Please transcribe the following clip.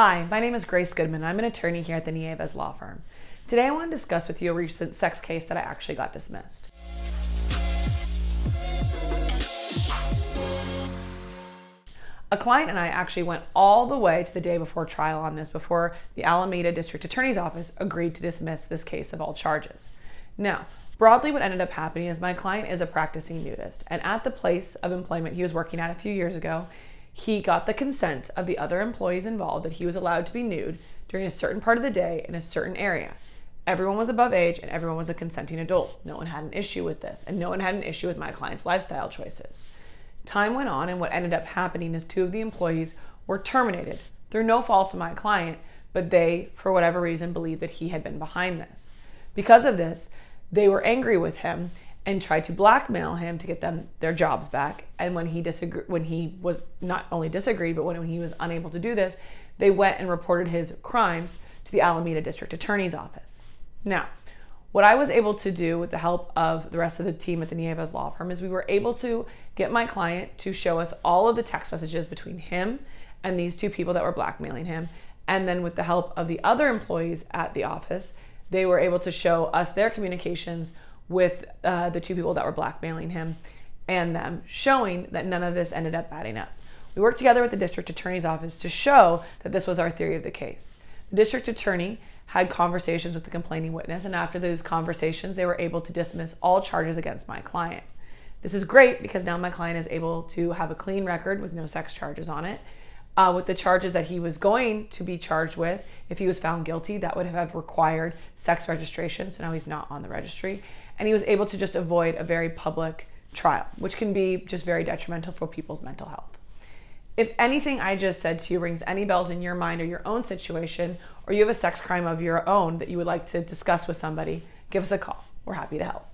Hi, my name is Grace Goodman. I'm an attorney here at the Nieves Law Firm. Today I want to discuss with you a recent sex case that I actually got dismissed. A client and I actually went all the way to the day before trial on this before the Alameda District Attorney's Office agreed to dismiss this case of all charges. Now, broadly, what ended up happening is my client is a practicing nudist, and at the place of employment he was working at a few years ago, he got the consent of the other employees involved that he was allowed to be nude during a certain part of the day in a certain area. Everyone was above age and everyone was a consenting adult. No one had an issue with this, and no one had an issue with my client's lifestyle choices. Time went on, and what ended up happening is two of the employees were terminated through no fault of my client, but they, for whatever reason, believed that he had been behind this. Because of this, they were angry with him and tried to blackmail him to get them their jobs back. And when he disagreed, when he was not only disagreed, but when he was unable to do this, they went and reported his crimes to the Alameda District Attorney's Office. Now, what I was able to do with the help of the rest of the team at the Nieves Law Firm is we were able to get my client to show us all of the text messages between him and these two people that were blackmailing him. And then, with the help of the other employees at the office, they were able to show us their communications with uh, the two people that were blackmailing him and them, showing that none of this ended up adding up. We worked together with the district attorney's office to show that this was our theory of the case. The district attorney had conversations with the complaining witness, and after those conversations, they were able to dismiss all charges against my client. This is great because now my client is able to have a clean record with no sex charges on it. Uh, with the charges that he was going to be charged with, if he was found guilty, that would have required sex registration. So now he's not on the registry and he was able to just avoid a very public trial, which can be just very detrimental for people's mental health. If anything I just said to you rings any bells in your mind or your own situation, or you have a sex crime of your own that you would like to discuss with somebody, give us a call. We're happy to help.